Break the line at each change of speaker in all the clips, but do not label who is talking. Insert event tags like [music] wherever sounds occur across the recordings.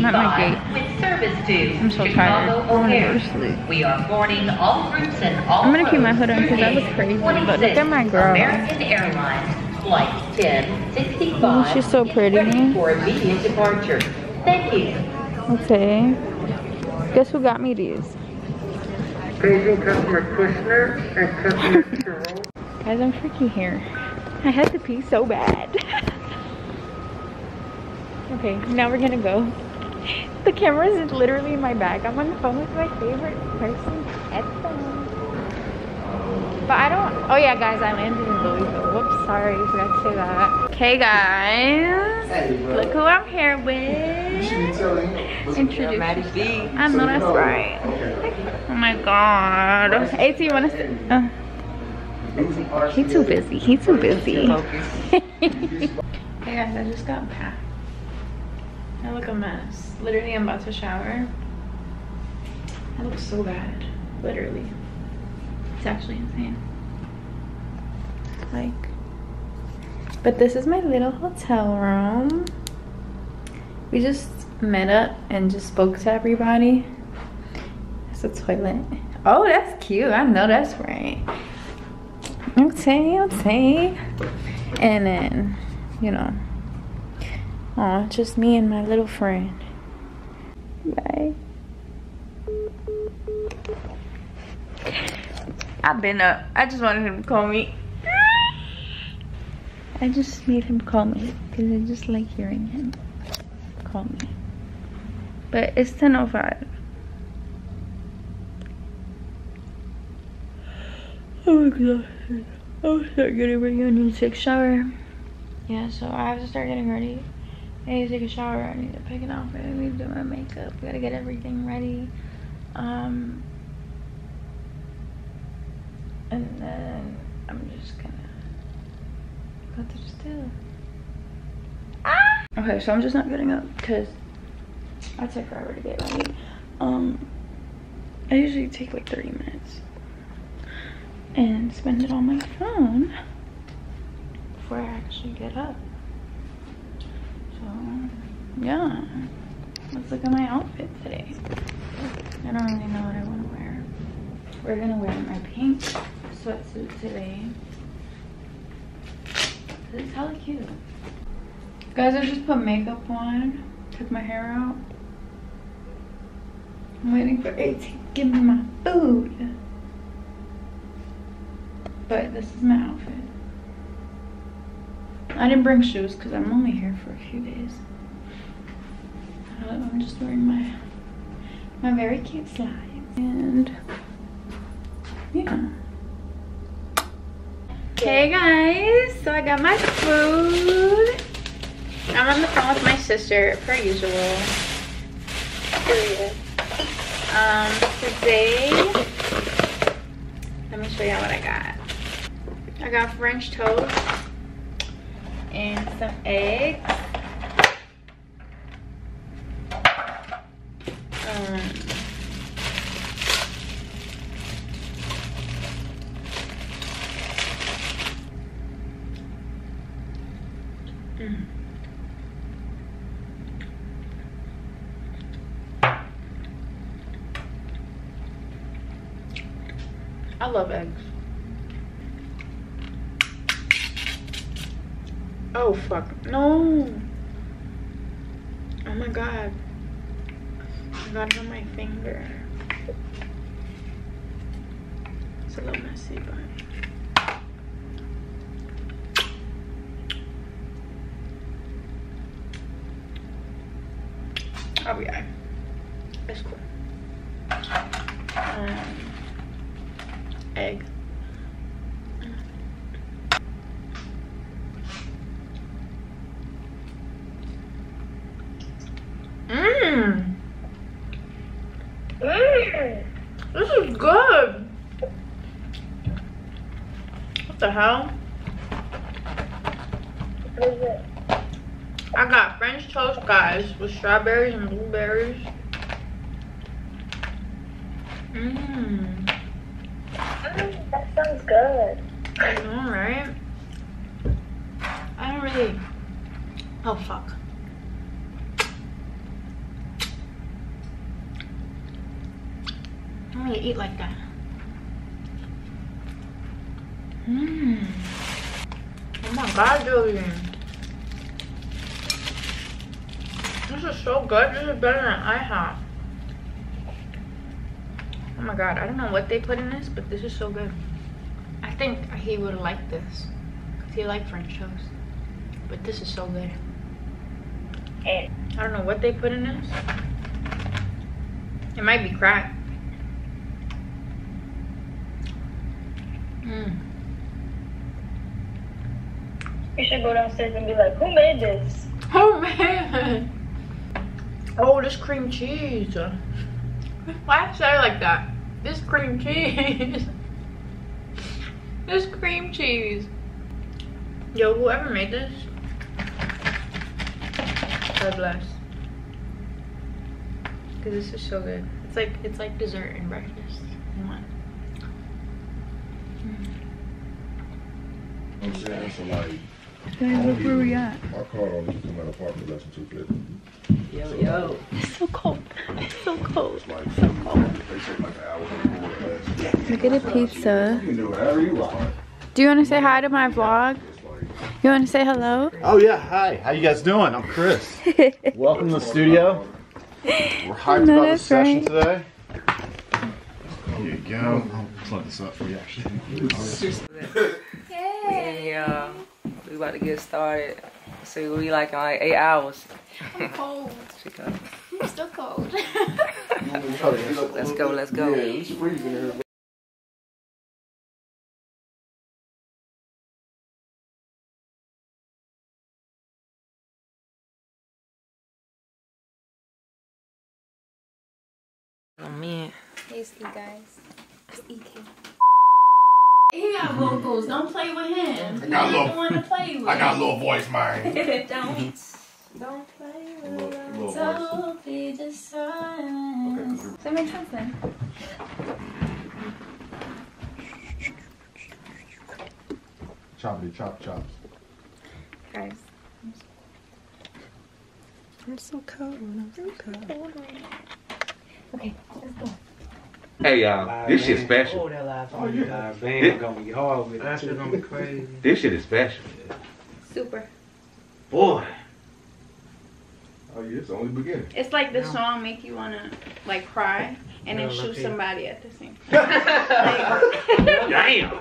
Not my gate.
With service to
I'm so
Chicago
tired. I want
to
go to sleep.
We are boarding all groups and all
I'm gonna keep my
rows
hood on 'cause I look
through
crazy,
day
but look at my
26,
girl.
American Airlines, flight 1065.
Oh, she's so pretty.
for immediate departure. Thank you.
Okay. Guess who got me these?
Paging customer Kushner and customer [laughs] Jerome.
Guys, I'm freaky here. I had to pee so bad. [laughs] okay, now we're gonna go. The camera is literally in my bag. I'm on the phone with my favorite person, headphones. But I don't. Oh yeah, guys, I landed in Louisville. Whoops, sorry, forgot to say that. Okay, guys,
Hey,
look who I'm here with.
should be telling.
Introduce yourself. I know that's right. Oh my god. AT, you wanna? say- Uh, he too busy. He too busy. [laughs] Hey guys, I just got back. I look a mess. Literally, I'm about to shower. I look so bad. Literally. It's actually insane. Like, but this is my little hotel room. We just met up and just spoke to everybody. It's a toilet. Oh, that's cute. I know that's right. Okay, okay. And then, you know, oh, just me and my little friend. Bye. I've been up. I just wanted him to call me. I just made him call me because I just like hearing him call me. But it's 10.05. Oh my god. I'll start getting ready. I need to take a shower. Yeah, so I have to start getting ready. I need to take a shower. I need to pick an outfit. I need to do my makeup. Gotta get everything ready. Um, and then I'm just gonna go to the still. Ah! Okay, so I'm just not getting up because I take forever to get ready. Um, I usually take like 30 minutes and spend it on my phone before I actually get up. Yeah. Let's look at my outfit today. I don't really know what I want to wear. We're gonna wear my pink sweatsuit today. It's hella cute. Guys, I just put makeup on. Took my hair out. I'm waiting for AT to give me my food. But this is my outfit. I didn't bring shoes because I'm only here for a few days. Uh, I'm just wearing my my very cute slides. And yeah. Okay guys, so I got my food. I'm on the phone with my sister, per usual. Um, today, let me show y'all what I got. I got French toast and some eggs. Um, mm. I love eggs. Oh fuck. No. Oh my god. I got it on my finger. It's a little messy, but be alright. It's cool. Um, egg. What the hell? What is it? I got French toast, guys, with strawberries and blueberries. Mmm.
Mm, that sounds good.
I know, right? I don't really... Oh, fuck. I'm gonna eat like that. Mmm. Oh my god, Julian. This is so good. This is better than IHOP. Oh my god, I don't know what they put in this, but this is so good. I think he would have liked this. Because he liked French toast. But this is so good.
And
I don't know what they put in this. It might be crack. Mmm.
You should go downstairs and be like, who made this? [laughs]
Oh man. Oh, this cream cheese. Why I say it like that? This cream cheese. [laughs] this cream cheese. Yo, whoever made this. God bless. Cause this is so good. It's like it's like dessert and breakfast in one.
I'm saying, so like,
Look where we at.
my car don't need to come out of parking less than two fifty.
Yo, yo.
It's so cold. It's so cold.
It's like, so cold. They say like an hour before last.
Look at the pizza.
You can do whatever you want.
Do you want to say hi to my vlog? You want to say hello?
Oh yeah, hi. How you guys doing? I'm Chris. [laughs] Welcome to the studio. We're hyped
No,
about
that's
this session
right.
today. Here you go. I'll plug this up for you actually. [laughs]
Hey, uh, we about to get started. So we like in like eight hours.
I'm cold. [laughs]
She come.
I'm still cold. [laughs]
Let's go, let's go.
Yeah, it's freezing in here.
Oh man.
It's E guys. It's EK.
He got mm-hmm. vocals. Don't play with him.
I got
He's
little-
the one to play with. [laughs]
I got a little voice, man. [laughs]
Don't. Mm-hmm. Don't play with
Little-
us.
little voice.
Don't be just silent.
Does that make sense then?
Choppity chop chops.
Guys.
I'm so cold. I'm so cold.
Okay, let's go.
Hey uh, y'all, this shit special.
Oh, that live
Oh, yeah.
Live band gonna be hard with it.
That shit gonna be crazy. [laughs]
This shit is special.
Super.
Boy.
Oh yeah, it's only beginning.
It's like the song make you wanna like cry and then shoot
lucky.
somebody at the same [laughs] time.
Damn.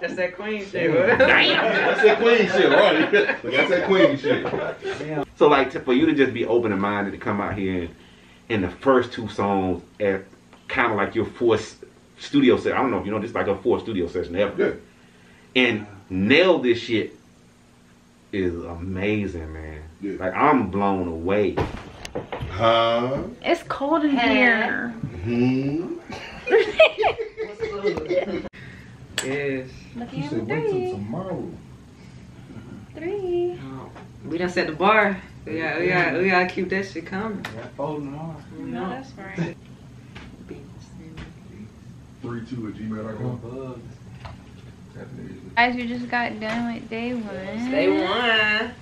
That's that queen shit, bro.
Damn.
That's that queen shit, right? [laughs] That's that queen shit.
So like to, for you to just be open minded to come out here and in the first two songs at kind of like your fourth studio set. I don't know if you know this like a fourth studio session ever.
Good.
And nail this shit is amazing, man.
Yeah.
Like I'm blown away.
Huh?
It's cold in here.
Hmm. [laughs]
Yes.
Lucky
You
number
said wait till
three.
tomorrow.
Three.
We done set the bar. We got, we got, we gotta keep that shit coming.
Yeah, folding tomorrow.
You
No, that's right.
Three two at gmail.com.
Bugs.
Guys, we just got done with day one.
It's day one.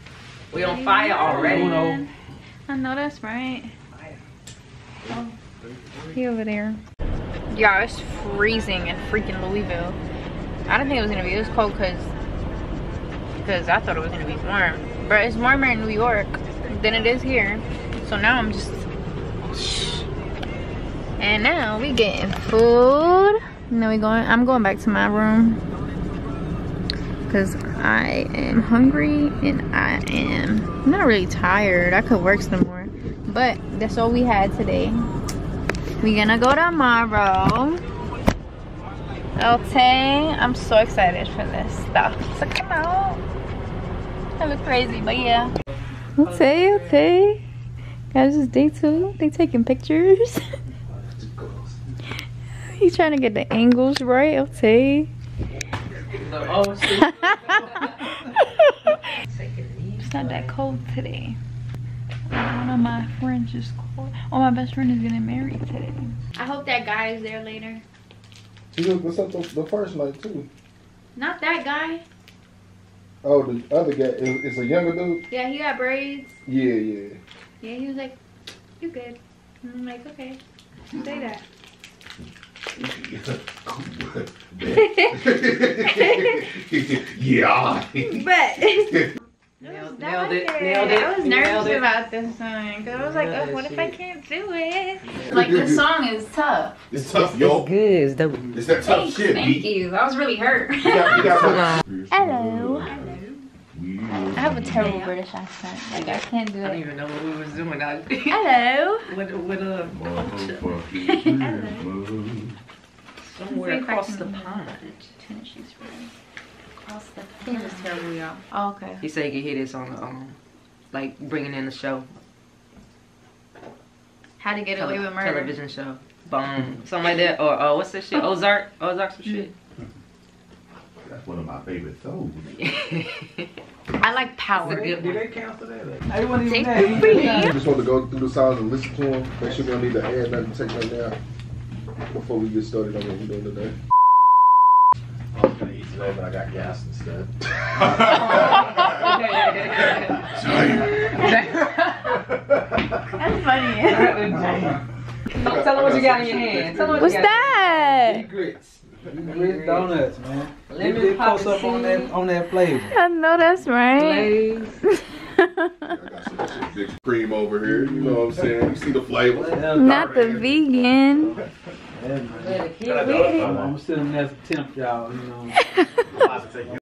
We on fire already.
Uno.
I know that's right. Oh, he over there. Yeah, it's freezing in freaking Louisville. I didn't think it was gonna be this cold because because I thought it was gonna be warm. But it's warmer in New York than it is here. So now I'm just and now we getting food. Now we going I'm going back to my room because I am hungry and I am not really tired. I could work some more, but that's all we had today. we gonna go tomorrow. Okay, I'm so excited for this stuff to come out. I look crazy, but yeah. Okay, okay. Guys, it's day two. They taking pictures. [laughs] He's trying to get the angles right, okay.
Oh, shit.
it's not that cold today. One of my friends is cold. Oh, my best friend is getting married today. I hope that guy is there later.
See, look, what's up the, the first night too?
Not that guy.
Oh, the other guy is, is a younger dude.
Yeah, he got braids.
Yeah, yeah.
Yeah, he was like, "You good?" And I'm like, "Okay, say that."
Yeah. [laughs]
But
Nailed, nailed it.
it.
Nailed it.
I was
nailed
nervous
it.
about this song. 'cause I was like, oh,
that
what if I can't do it? Like the song is tough.
It's tough, yo.
Good, it's dope.
It's that tough
Thanks,
shit,
thank
B.
you. I was really hurt.
You got, you got
Hello. I have a terrible British accent. Like I can't do it.
I don't even know what we was doing. I,
Hello. [laughs]
what with a somewhere
Think I
across the pond.
Tennis shoes for me. Across the They just terrible, y'all. Oh, okay.
He said he could hear this on the um, like bringing in the show.
How to get away
Tele-
with murder.
Television show. Boom. Something like that. Or uh, what's that shit? Ozark. Ozark some shit. [laughs]
That's one of my favorite shows. [laughs]
I like power.
It's a good
Did they cancel that? I wasn't even
Take
there.
the free.
Just want to go through the songs and listen to them. Make sure we don't need to add nothing, take nothing out before we get started on what we're doing today. I was gonna eat today, but I got gas instead.
That's funny.
Tell them what you got in your hand. Tell them what
What's
you got.
that?
Grits. Grits donuts, man.
Lemon
Lemon close
poppin'
up on that on that flavor.
I know that's right.
Glaze.
I got some, some big cream over here. You know what I'm saying? You see the flavor.
Not the vegan.
Yeah, man. I'm, I'm sitting there to tempt y'all, you know. [laughs]